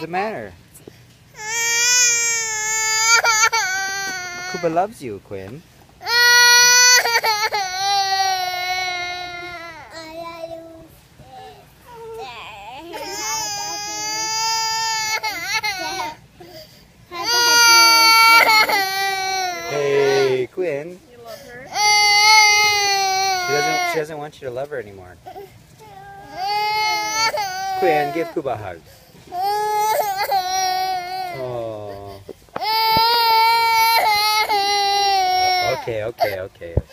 What's the matter? Kuba loves you, Quinn. Hey, Quinn. She doesn't. Want you to love her anymore. Quinn, give Kuba a hug. Okay. Okay. Okay.